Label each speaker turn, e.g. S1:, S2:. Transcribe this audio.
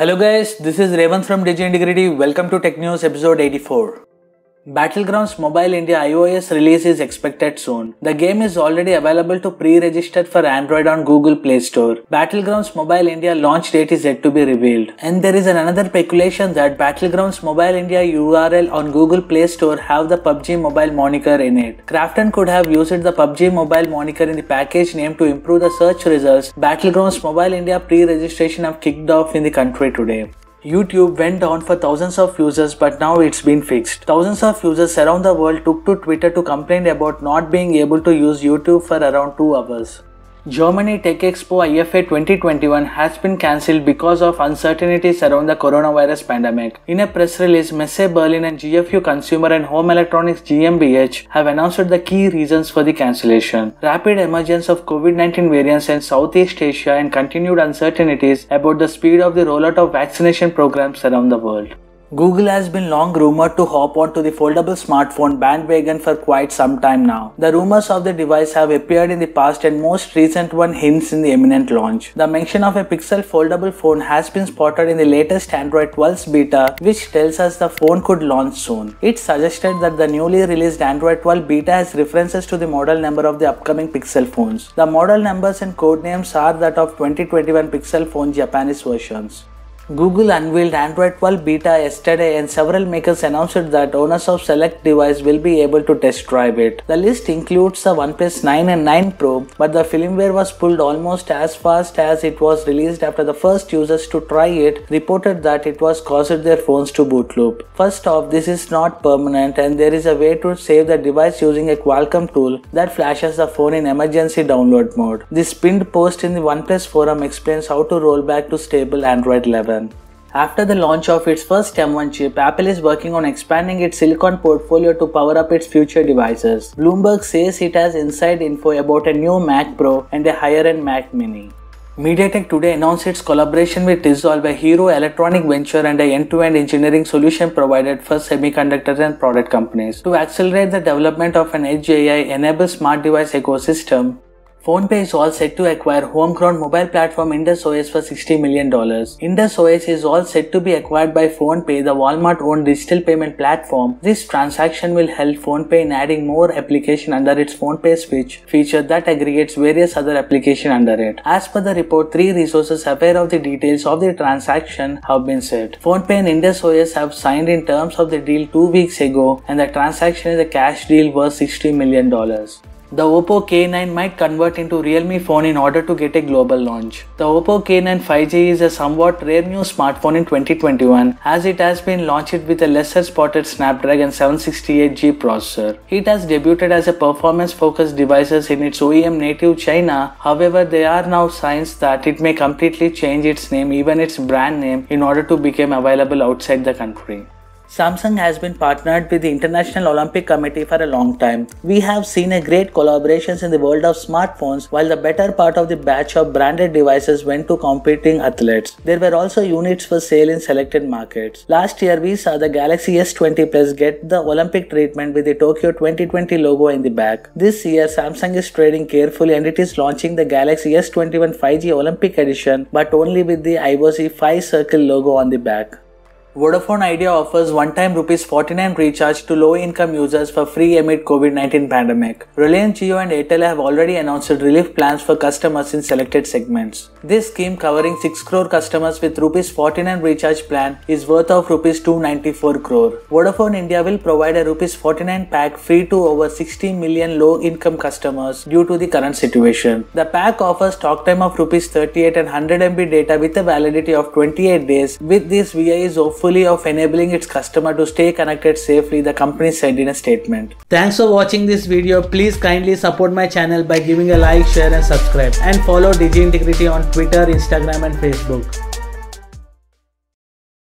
S1: Hello guys, this is Revan from Digi Integrity. Welcome to Tech News episode 84. Battlegrounds Mobile India iOS release is expected soon. The game is already available to pre-register for Android on Google Play Store. Battlegrounds Mobile India launch date is yet to be revealed. And there is another speculation that Battlegrounds Mobile India URL on Google Play Store have the PUBG Mobile moniker in it. Krafton could have used the PUBG Mobile moniker in the package name to improve the search results. Battlegrounds Mobile India pre-registration have kicked off in the country today. YouTube went down for thousands of users but now it's been fixed. Thousands of users around the world took to Twitter to complain about not being able to use YouTube for around 2 hours. Germany Tech Expo IFA 2021 has been cancelled because of uncertainties around the coronavirus pandemic. In a press release, Messe Berlin and GFU Consumer and Home Electronics GmbH have announced the key reasons for the cancellation. Rapid emergence of COVID-19 variants in Southeast Asia and continued uncertainties about the speed of the rollout of vaccination programs around the world. Google has been long rumored to hop onto the foldable smartphone bandwagon for quite some time now. The rumors of the device have appeared in the past and most recent one hints in the imminent launch. The mention of a Pixel foldable phone has been spotted in the latest Android 12's beta which tells us the phone could launch soon. It suggested that the newly released Android 12 beta has references to the model number of the upcoming Pixel phones. The model numbers and code names are that of 2021 Pixel phone Japanese versions. Google unveiled Android 12 beta yesterday and several makers announced that owners of select device will be able to test drive it. The list includes the OnePlus 9 and 9 Pro, but the firmware was pulled almost as fast as it was released after the first users to try it reported that it was caused their phones to boot loop. First off, this is not permanent and there is a way to save the device using a Qualcomm tool that flashes the phone in emergency download mode. This pinned post in the OnePlus forum explains how to roll back to stable Android 11. After the launch of its first M1 chip, Apple is working on expanding its silicon portfolio to power up its future devices. Bloomberg says it has inside info about a new Mac Pro and a higher-end Mac Mini. MediaTek today announced its collaboration with Tessolve, a Hero Electronix venture and a end-to-end engineering solution provided for semiconductor and product companies. To accelerate the development of an edge AI-enabled smart device ecosystem, PhonePe is all set to acquire homegrown mobile platform Indus OS for $60 million. Indus OS is all set to be acquired by PhonePe, the Walmart-owned digital payment platform. This transaction will help PhonePe in adding more application under its PhonePe Switch feature that aggregates various other applications under it. As per the report, three resources aware of the details of the transaction have been said. PhonePe and Indus OS have signed in terms of the deal two weeks ago and the transaction is a cash deal worth $60 million. The Oppo K9 might convert into Realme phone in order to get a global launch. The Oppo K9 5G is a somewhat rare new smartphone in 2021 as it has been launched with a lesser spotted Snapdragon 768G processor. It has debuted as a performance focused devices in its OEM native China. However, there are now signs that it may completely change its name, even its brand name, in order to become available outside the country. Samsung has been partnered with the International Olympic Committee for a long time. We have seen a great collaborations in the world of smartphones while the better part of the batch of branded devices went to competing athletes. There were also units for sale in selected markets. Last year we saw the Galaxy S20 Plus get the Olympic treatment with the Tokyo 2020 logo in the back. This year Samsung is trading carefully and it is launching the Galaxy S21 5G Olympic edition but only with the IWOC 5 circle logo on the back. Vodafone Idea offers one-time rupees 49 recharge to low-income users for free amid COVID-19 pandemic. Reliance Jio and Airtel have already announced relief plans for customers in selected segments. This scheme covering 6 crore customers with rupees 49 recharge plan is worth of rupees 294 crore. Vodafone India will provide a rupees 49 pack free to over 60 million low-income customers due to the current situation. The pack offers talk time of rupees 38 and 100 MB data with a validity of 28 days. With this, VI is hopefully of enabling its customer to stay connected safely, the company said in a statement. Thanks for watching this video. Please kindly support my channel by giving a like, share and subscribe and follow Digi Integrity on Twitter, Instagram and Facebook.